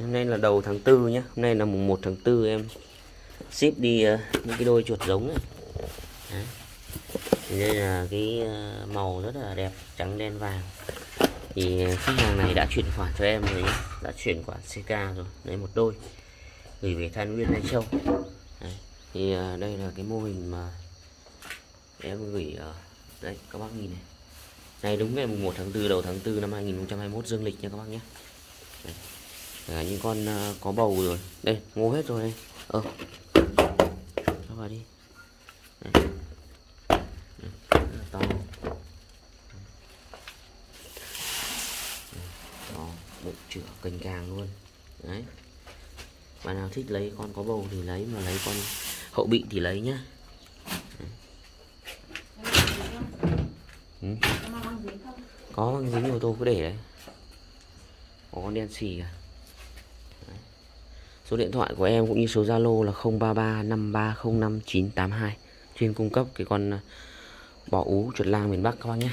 Hôm nay là đầu tháng tư nhé Hôm nay là mùng 1 tháng 4 em ship đi uh, những cái đôi chuột giống này Đấy. Đây là cái uh, màu rất là đẹp trắng đen vàng. Thì ờ, khách hàng này đã chuyển khoản cho em rồi nhé đã chuyển khoản CK rồi lấy một đôi. Gửi về Than Nguyên Lai Châu. Đấy. thì uh, đây là cái mô hình mà em gửi ở đây các bác nhìn này. Này đúng ngày mùng 1 tháng 4 đầu tháng 4 năm 2021 dương lịch nha các bác nhé đấy. Cả những con uh, có bầu rồi. Đây ngô hết rồi đây. Ờ. Cho vào đi. Đây. To. Đó, bụng chữa cành càng luôn. Đấy. Bạn nào thích lấy con có bầu thì lấy mà lấy con hậu bị thì lấy nhá. Ừ. có băng dính ô tô cứ để đấy. Có con đen xì à số điện thoại của em cũng như số zalo là 033 5305 982 chuyên cung cấp cái con à, bò ú chuột lang miền Bắc các bác nhé.